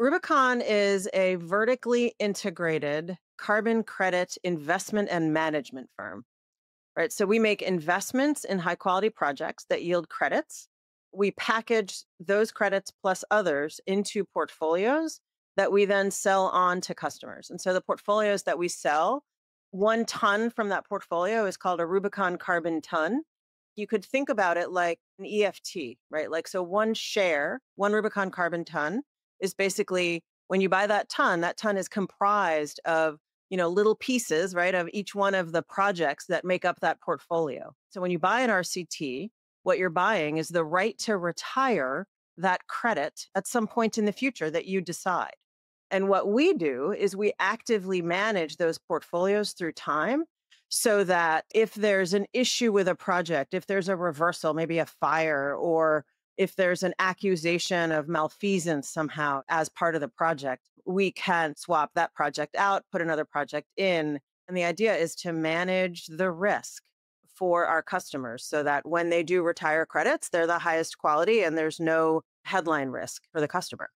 Rubicon is a vertically integrated carbon credit investment and management firm. Right? So we make investments in high quality projects that yield credits. We package those credits plus others into portfolios that we then sell on to customers. And so the portfolios that we sell, one ton from that portfolio is called a Rubicon carbon ton. You could think about it like an EFT, right? Like, so one share, one Rubicon carbon ton is basically when you buy that ton, that ton is comprised of you know little pieces right of each one of the projects that make up that portfolio. So when you buy an rct what you're buying is the right to retire that credit at some point in the future that you decide. And what we do is we actively manage those portfolios through time so that if there's an issue with a project if there's a reversal maybe a fire or if there's an accusation of malfeasance somehow as part of the project, we can swap that project out, put another project in. And the idea is to manage the risk for our customers so that when they do retire credits, they're the highest quality and there's no headline risk for the customer.